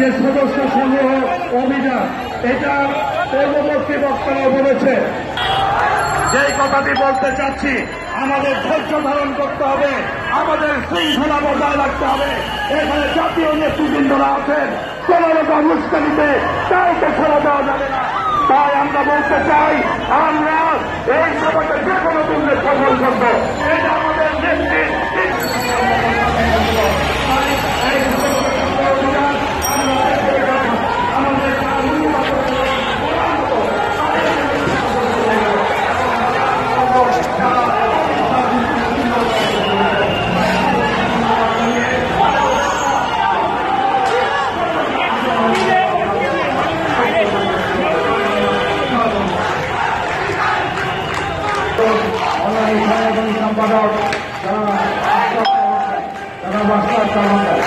যে সদস্য সমূহ অভিযান, এটা পূর্ববর্তী বক্তারা বলেছে। যেই কথাটি বলতে চাচ্ছি, আমাদের ধৈর্য ধারণ করতে হবে, আমাদের শৃঙ্খলা বজায় রাখতে হবে। এখানে জাতীয় নেতৃবৃন্দরা আছেন কোন রকম উস্কানিতে কাউকে ছাড়া দেওয়া যাবে না। তাই আমরা বলতে চাই, আমরা এই সভাকে যে কোনো মূল্যে সফল করব। অনলাইন সাংগঠনিক সম্পাদক তারা বাস্তার কর্মকার